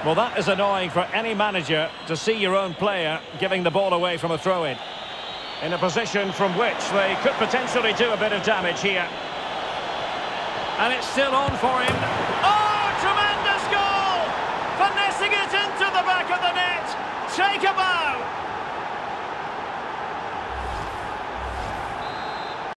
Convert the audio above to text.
Well, that is annoying for any manager to see your own player giving the ball away from a throw-in. In a position from which they could potentially do a bit of damage here. And it's still on for him. Oh, tremendous goal! Finessing it into the back of the net. Take a bow.